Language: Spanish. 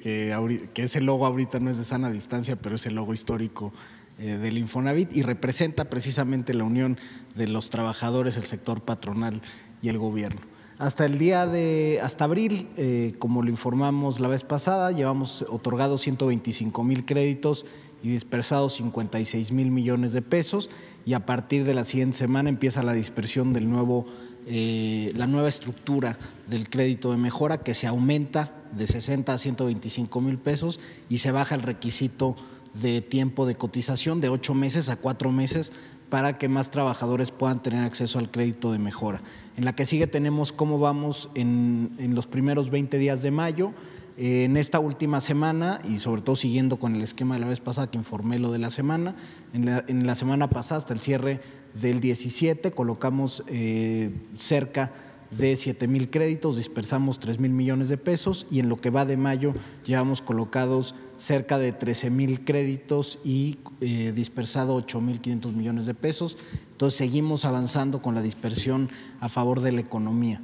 que, ese logo ahorita no es de sana distancia, pero es el logo histórico eh, del Infonavit y representa precisamente la unión de los trabajadores, el sector patronal y el gobierno. Hasta el día de, hasta abril, eh, como lo informamos la vez pasada, llevamos otorgados 125 mil créditos y dispersados 56 mil millones de pesos y a partir de la siguiente semana empieza la dispersión del nuevo, eh, la nueva estructura del crédito de mejora que se aumenta de 60 a 125 mil pesos y se baja el requisito de tiempo de cotización de ocho meses a cuatro meses para que más trabajadores puedan tener acceso al crédito de mejora. En la que sigue tenemos cómo vamos en, los primeros 20 días de mayo. en esta última semana, y sobre todo siguiendo con el esquema de la vez pasada que informé lo de la semana, en la, semana pasada hasta el cierre del 17 colocamos eh, cerca de 7 mil créditos, dispersamos 3 mil millones de pesos y en lo que va de mayo llevamos colocados cerca de 13 mil créditos y eh, dispersado 8 mil 500 millones de pesos. Entonces seguimos avanzando con la dispersión a favor de la economía.